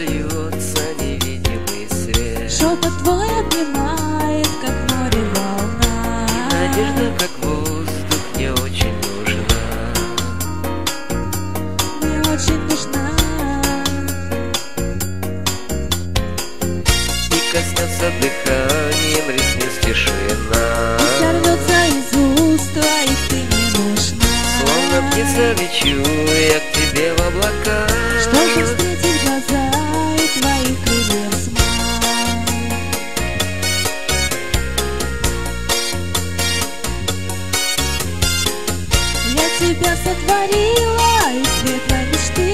льется невидимый свет. Шепот твой обнимает, как море волна. Надежда, как воздух, мне очень нужна. Мне очень нужна. И коснется дыханием птица лечу я к тебе в облака. Чтобы встретить глаза и твои крылья? Я тебя сотворила из светлой мечты.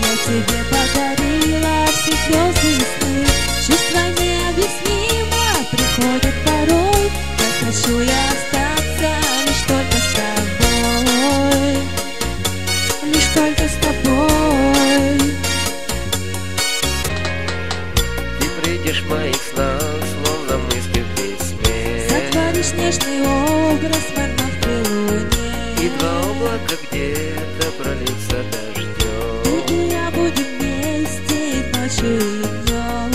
Я тебе подарила все звезды весны Чувства необъяснимо приходят порой. Как хочу я остаться Сотворишь нежный образ в марновской луне И два облака где-то прольются дождем Ты и я будем вместе и ночью, и днем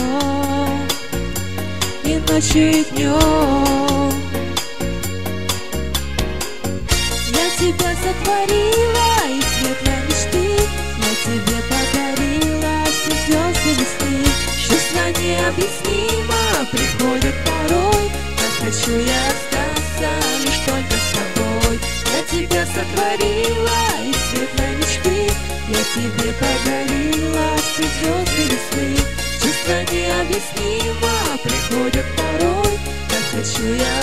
И ночью, и днем Я тебя сотворила из светлой мечты. Я тебе подарила все звезды весны Чувства необъяснимо Как хочу я остаться лишь только с тобой. Я тебя сотворила из светлой мечты. Я тебе подарила все звезды весны Чувства необъяснимо приходят порой. Как хочу я